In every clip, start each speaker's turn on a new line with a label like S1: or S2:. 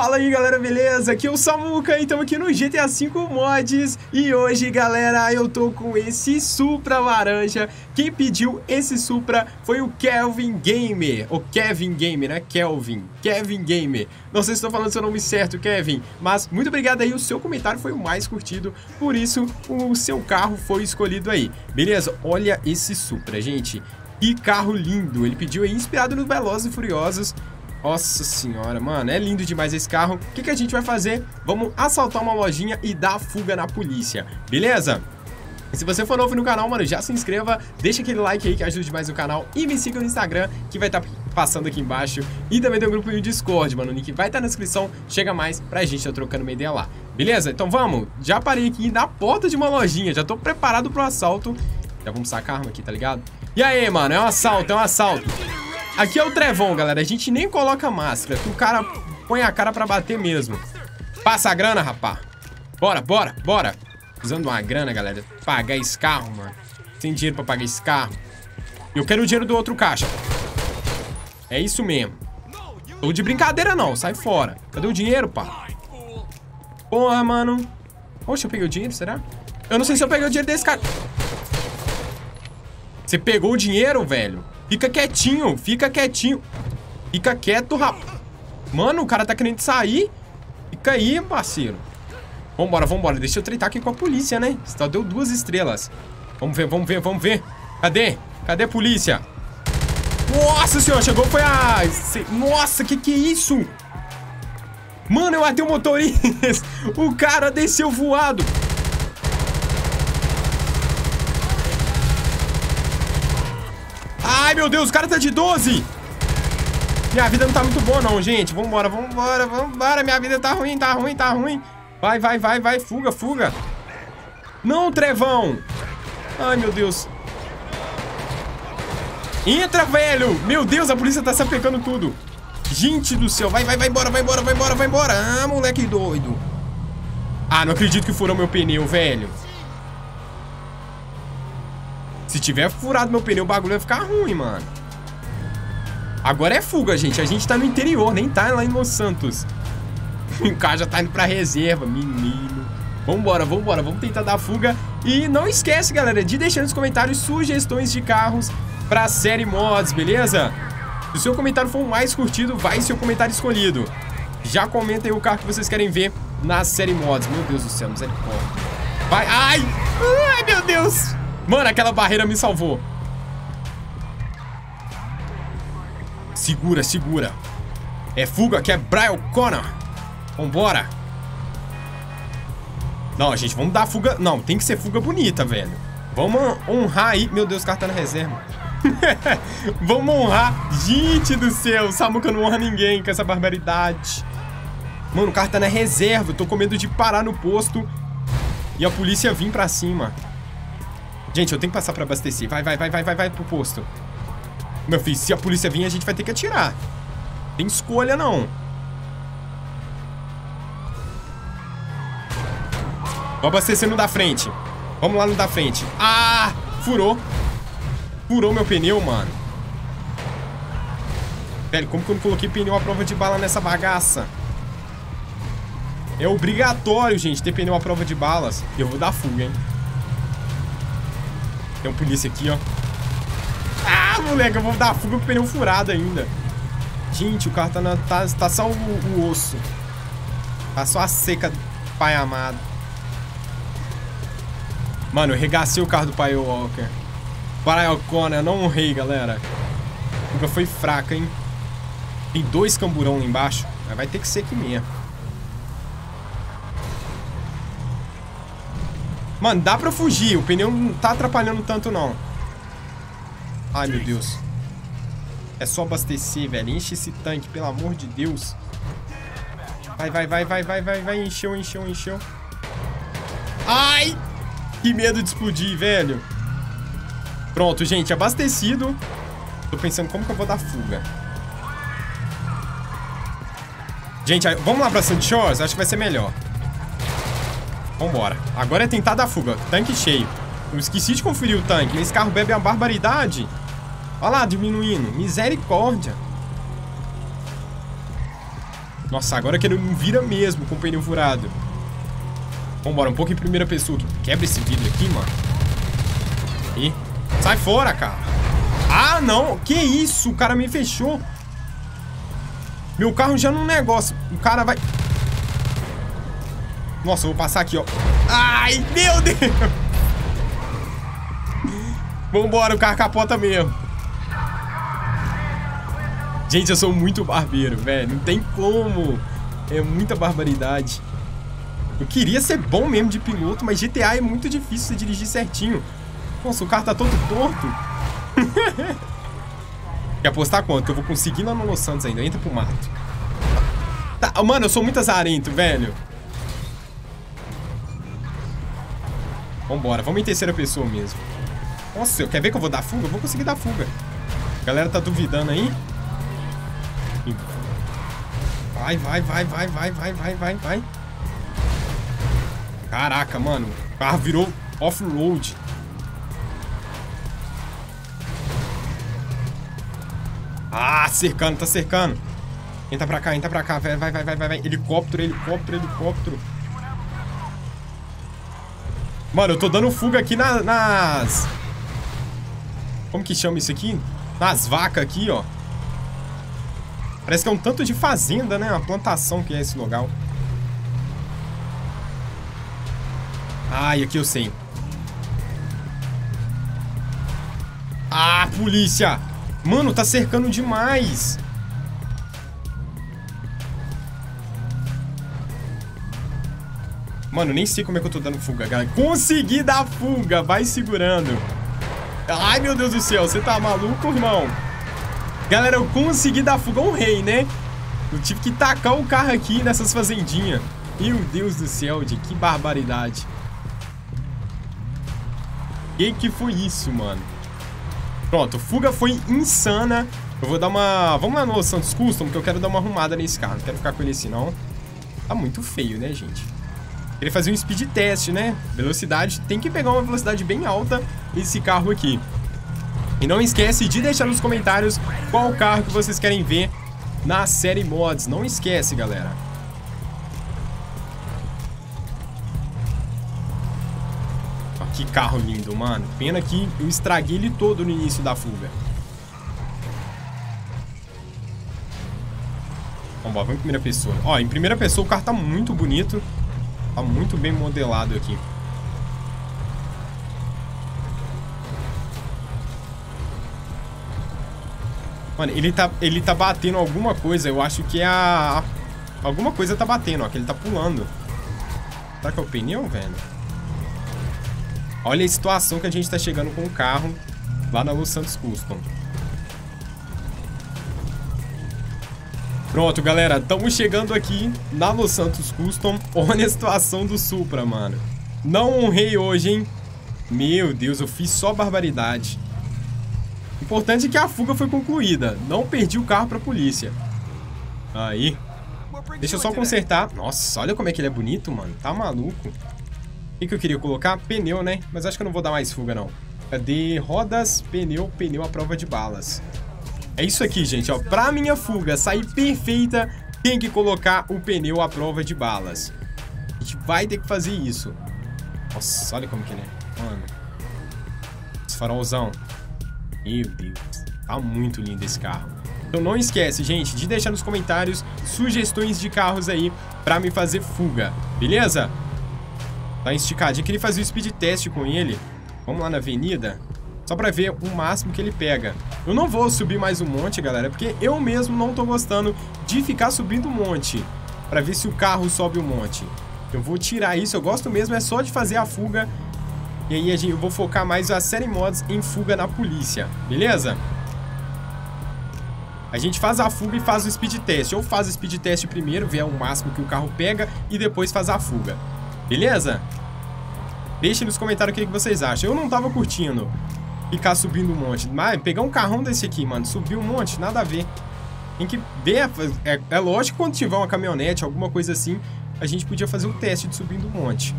S1: Fala aí galera, beleza? Aqui é o Samuca e estamos aqui no GTA V Mods. E hoje galera, eu tô com esse Supra laranja. Quem pediu esse Supra foi o Kelvin Gamer. O Kevin Gamer, né? Kelvin, Kevin Gamer. Não sei se estou falando seu nome certo, Kevin Mas muito obrigado aí, o seu comentário foi o mais curtido Por isso, o seu carro foi escolhido aí. Beleza? Olha esse Supra, gente. Que carro lindo! Ele pediu aí, inspirado nos Velozes e Furiosos nossa senhora, mano, é lindo demais esse carro. O que, que a gente vai fazer? Vamos assaltar uma lojinha e dar fuga na polícia, beleza? E se você for novo no canal, mano, já se inscreva, deixa aquele like aí que ajuda demais o canal e me siga no Instagram, que vai estar tá passando aqui embaixo. E também tem um grupo no Discord, mano, o link vai estar tá na descrição, chega mais pra gente tá trocando uma ideia lá. Beleza? Então vamos, já parei aqui na porta de uma lojinha, já tô preparado pro assalto. Já vamos sacar a arma aqui, tá ligado? E aí, mano, é um assalto, é um assalto. Aqui é o Trevão, galera. A gente nem coloca máscara, que o cara põe a cara pra bater mesmo. Passa a grana, rapá. Bora, bora, bora. Usando uma grana, galera. Pagar esse carro, mano. Tem dinheiro pra pagar esse carro. Eu quero o dinheiro do outro caixa. É isso mesmo. Tô de brincadeira, não. Sai fora. Cadê o dinheiro, pá? Porra, mano. Oxe, eu peguei o dinheiro, será? Eu não sei se eu peguei o dinheiro desse cara. Você pegou o dinheiro, velho? Fica quietinho, fica quietinho. Fica quieto, rapaz. Mano, o cara tá querendo sair. Fica aí, parceiro. Vambora, vambora. Deixa eu treitar aqui com a polícia, né? Só deu duas estrelas. Vamos ver, vamos ver, vamos ver. Cadê? Cadê a polícia? Nossa senhora, chegou foi a... Nossa, que que é isso? Mano, eu matei o motorista. O cara desceu voado. Ai, meu Deus, o cara tá de 12. Minha vida não tá muito boa, não, gente. Vambora, vambora, vambora. Minha vida tá ruim, tá ruim, tá ruim. Vai, vai, vai, vai. Fuga, fuga. Não, Trevão. Ai, meu Deus. Entra, velho. Meu Deus, a polícia tá sapecando tudo. Gente do céu. Vai, vai, vai embora, vai embora, vai embora, vai embora. Ah, moleque doido. Ah, não acredito que furou meu pneu, velho. Se tiver furado meu pneu, o bagulho vai ficar ruim, mano. Agora é fuga, gente. A gente tá no interior, nem tá lá em Los Santos. O carro já tá indo pra reserva, menino. Vambora, vambora. Vamos tentar dar fuga. E não esquece, galera, de deixar nos comentários sugestões de carros pra série mods, beleza? Se o seu comentário for o mais curtido, vai ser o comentário escolhido. Já comentem o carro que vocês querem ver na série mods. Meu Deus do céu, misericórdia. Vai. Ai! Ai, meu Deus! Mano, aquela barreira me salvou. Segura, segura. É fuga que é Brian Connor. Vambora. Não, gente, vamos dar fuga... Não, tem que ser fuga bonita, velho. Vamos honrar aí... Meu Deus, o cara tá na reserva. vamos honrar. Gente do céu, o Samuca não honra ninguém com essa barbaridade. Mano, o cara tá na reserva. Eu tô com medo de parar no posto e a polícia vir pra cima. Gente, eu tenho que passar pra abastecer. Vai, vai, vai, vai, vai, vai pro posto. Meu filho, se a polícia vir, a gente vai ter que atirar. Tem escolha, não. Vou abastecer no da frente. Vamos lá no da frente. Ah! Furou. Furou meu pneu, mano. Velho, como que eu não coloquei pneu à prova de bala nessa bagaça? É obrigatório, gente, ter pneu à prova de balas. Eu vou dar fuga, hein? Tem um polícia aqui, ó. Ah, moleque, eu vou dar fuga com o pneu furado ainda. Gente, o carro tá, na, tá, tá só o, o, osso. Tá só a seca do pai amado. Mano, eu regacei o carro do pai Walker. O'Connor, não honrei, galera. A fuga foi fraca, hein? Tem dois camburão lá embaixo. Mas vai ter que ser aqui mesmo. Mano, dá pra fugir. O pneu não tá atrapalhando tanto, não. Ai, meu Deus. É só abastecer, velho. Enche esse tanque, pelo amor de Deus. Vai, vai, vai, vai, vai, vai, vai. Encheu, encheu, encheu. Ai! Que medo de explodir, velho. Pronto, gente. Abastecido. Tô pensando como que eu vou dar fuga. Gente, vamos lá pra Sandy Shores? Acho que vai ser melhor. Vambora. Agora é tentar dar fuga. Tanque cheio. Eu esqueci de conferir o tanque. Esse carro bebe uma barbaridade. Olha lá, diminuindo. Misericórdia. Nossa, agora que ele não vira mesmo com o pneu furado. Vambora, um pouco em primeira pessoa. Quebra esse vidro aqui, mano. E sai fora, cara. Ah, não. Que isso? O cara me fechou. Meu carro já num negócio. O cara vai... Nossa, eu vou passar aqui, ó. Ai, meu Deus. Vambora, o carro capota mesmo. Gente, eu sou muito barbeiro, velho. Não tem como. É muita barbaridade. Eu queria ser bom mesmo de piloto, mas GTA é muito difícil você dirigir certinho. Nossa, o carro tá todo torto. Quer apostar quanto? Eu vou conseguir lá no Los Santos ainda. Entra pro mato. Tá, mano, eu sou muito azarento, velho. Vambora, vamos em terceira pessoa mesmo. Nossa, quer ver que eu vou dar fuga? Eu vou conseguir dar fuga. A galera tá duvidando aí. Vai, vai, vai, vai, vai, vai, vai, vai, vai. Caraca, mano. O carro virou off-road. Ah, cercando, tá cercando. Entra pra cá, entra pra cá. Vai, vai, vai, vai, vai. Helicóptero, helicóptero, helicóptero. Mano, eu tô dando fuga aqui na, nas... Como que chama isso aqui? Nas vacas aqui, ó. Parece que é um tanto de fazenda, né? Uma plantação que é esse lugar. Ai, aqui eu sei. Ah, polícia! Mano, tá cercando demais. Mano, nem sei como é que eu tô dando fuga, galera. Consegui dar fuga! Vai segurando. Ai, meu Deus do céu. Você tá maluco, irmão? Galera, eu consegui dar fuga ao rei, né? Eu tive que tacar o carro aqui nessas fazendinhas. Meu Deus do céu, de que barbaridade. Que que foi isso, mano? Pronto, fuga foi insana. Eu vou dar uma... Vamos lá no Santos Custom, que eu quero dar uma arrumada nesse carro. Não quero ficar com ele assim, não. Tá muito feio, né, gente? Queria fazer um speed test, né? Velocidade, tem que pegar uma velocidade bem alta esse carro aqui. E não esquece de deixar nos comentários qual carro que vocês querem ver na série Mods. Não esquece, galera. que carro lindo, mano. Pena que eu estraguei ele todo no início da fuga. Vamos, vamos em primeira pessoa. Ó, em primeira pessoa o carro tá muito bonito. Tá muito bem modelado aqui. Mano, ele tá, ele tá batendo alguma coisa. Eu acho que é a... Alguma coisa tá batendo, ó. Que ele tá pulando. Será que é o pneu, velho? Olha a situação que a gente tá chegando com o carro lá na Los Santos Custom. Pronto, galera, estamos chegando aqui na Los Santos Custom. Olha a situação do Supra, mano. Não honrei hoje, hein? Meu Deus, eu fiz só barbaridade. Importante é que a fuga foi concluída. Não perdi o carro pra polícia. Aí. Deixa eu só consertar. Nossa, olha como é que ele é bonito, mano. Tá maluco. O que, que eu queria colocar? Pneu, né? Mas acho que eu não vou dar mais fuga, não. Cadê? Rodas, pneu, pneu à prova de balas. É isso aqui, gente, ó. Pra minha fuga sair perfeita, tem que colocar o pneu à prova de balas. A gente vai ter que fazer isso. Nossa, olha como que ele é. Mano. Esse farolzão. Meu Deus, tá muito lindo esse carro. Então não esquece, gente, de deixar nos comentários sugestões de carros aí pra me fazer fuga, beleza? Tá esticadinho. Queria fazer o speed test com ele. Vamos lá na avenida, só pra ver o máximo que ele pega. Eu não vou subir mais um monte, galera, porque eu mesmo não tô gostando de ficar subindo um monte. Pra ver se o carro sobe um monte. Eu vou tirar isso, eu gosto mesmo é só de fazer a fuga e aí eu vou focar mais a série mods em fuga na polícia, beleza? A gente faz a fuga e faz o speed test. Ou faz o speed test primeiro, vê o máximo que o carro pega e depois faz a fuga. Beleza? Deixe nos comentários o que vocês acham. Eu não tava curtindo ficar subindo um monte. Mas pegar um carrão desse aqui, mano, subir um monte, nada a ver. Tem que ver. É, é lógico que quando tiver uma caminhonete, alguma coisa assim, a gente podia fazer um teste de subindo um monte.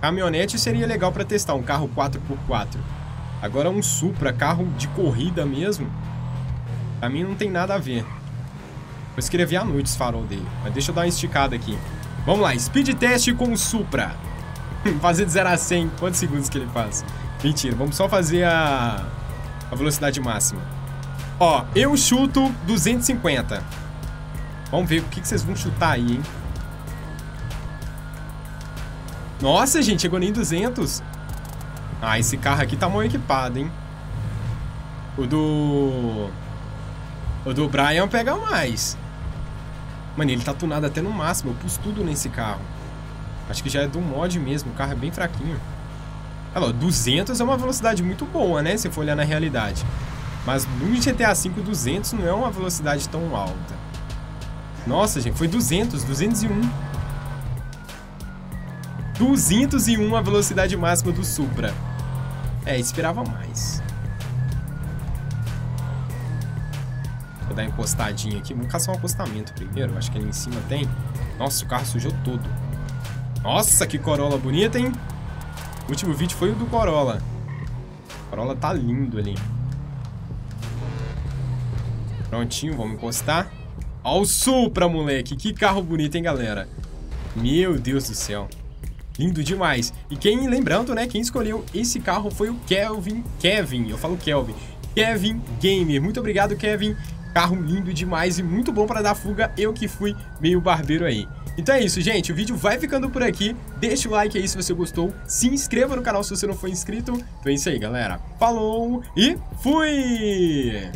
S1: Caminhonete seria legal para testar, um carro 4x4. Agora um Supra, carro de corrida mesmo, pra mim não tem nada a ver. Eu escrevi à noite os farol dele. Mas deixa eu dar uma esticada aqui. Vamos lá, speed test com o Supra. fazer de 0 a 100, quantos segundos que ele faz? Mentira, vamos só fazer a, a velocidade máxima. Ó, eu chuto 250. Vamos ver o que, que vocês vão chutar aí, hein? Nossa, gente, chegou nem 200. Ah, esse carro aqui tá mal equipado, hein? O do... O do Brian pega mais. Mano, ele tá tunado até no máximo. Eu pus tudo nesse carro. Acho que já é do mod mesmo. O carro é bem fraquinho. Olha lá, 200 é uma velocidade muito boa, né? Se for olhar na realidade. Mas no GTA V, 200 não é uma velocidade tão alta. Nossa, gente, foi 200, 201. 201 a velocidade máxima do Supra. É, esperava mais. Vou dar uma encostadinha aqui. Vamos caçar um acostamento primeiro. Acho que ali em cima tem. Nossa, o carro sujou todo. Nossa, que Corolla bonita, hein? O último vídeo foi o do Corolla. O Corolla tá lindo ali. Prontinho, vamos encostar. Ó o Supra, moleque. Que carro bonito, hein, galera? Meu Deus do céu. Lindo demais. E quem, lembrando, né, quem escolheu esse carro foi o Kelvin, Kevin, eu falo Kelvin, Kevin Gamer. Muito obrigado, Kevin. Carro lindo demais e muito bom para dar fuga, eu que fui meio barbeiro aí. Então é isso, gente. O vídeo vai ficando por aqui. Deixa o like aí se você gostou. Se inscreva no canal se você não for inscrito. Então é isso aí, galera. Falou e fui!